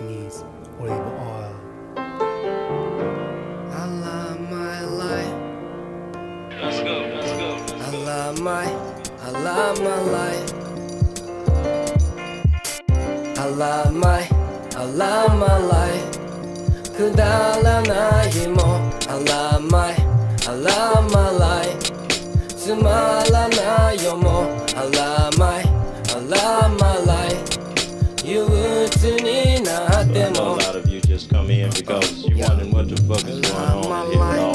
olive oil. I love my life. Let's go, let's go, let's I love my, I love my life. I love my, I love my life. くだらないもん I love my, I love my life. つまらないよもん I love my, I love my life. bunch of fuckers going on here.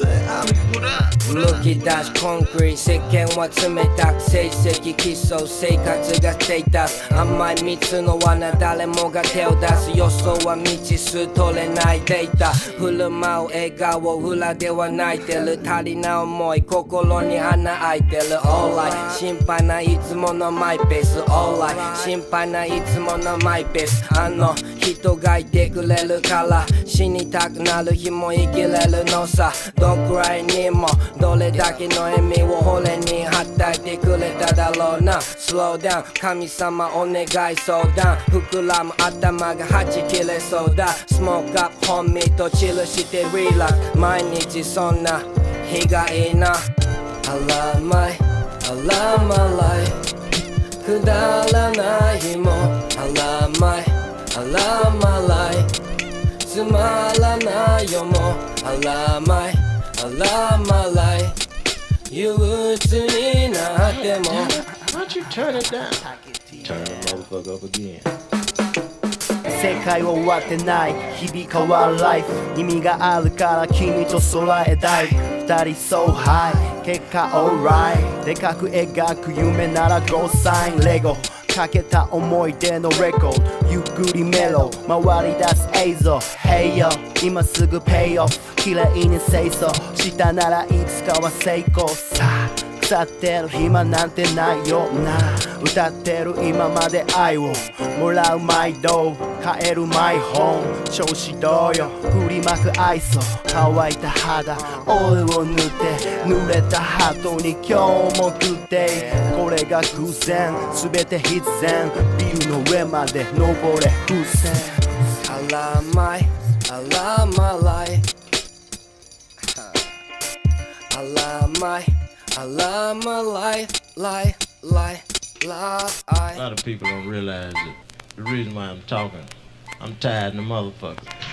むき出しコンクリ世間は冷たく成績基礎生活がステータス。甘い蜜の罠誰もが手を出す予想は未知数取れないデータ。振る舞う笑顔裏では泣いてる足りない思い心に穴開いてる。Alright 心配ないつものマイペース。Alright 心配ないつものマイペース。あの人がいてくれるから死にたくなる日も生きれるのさ。どんくらいにもどれだけの笑みを俺にはたいてくれただろうな。スローダウン神様お願い相談。膨らむ頭がはち切れそうだ。スモークアップ本身とチルしてリラック毎日そんな日がいいな。I love my, I love my life. くだらない日も。I love my, あらまらい。つまらないよもあらまい。あらまらい。憂鬱になっても。世界は終わってない。日々変わるライフ。意味があるから君と空へダイブ。二人そう high 結果オーライでかく描く夢ならゴーサイン。レゴかけた思い出のレコードゆっくりメロ回り出す映像 Hey yo. 今すぐ pay off. 綺麗に清掃。したならいつかは成功。さ腐ってる暇なんてないよ。な歌ってる今まで愛をもらう毎度帰るマイホーム。調子どうよ？振りまく愛想。乾いた肌。オイルを塗って。濡れたハートに今日もグッデイこれが偶然。全て必然。ビルの上まで登れ。風船 I love my, I love my life I love my, I love my life, A lot of people don't realize that the reason why I'm talking, I'm tired of the motherfuckers.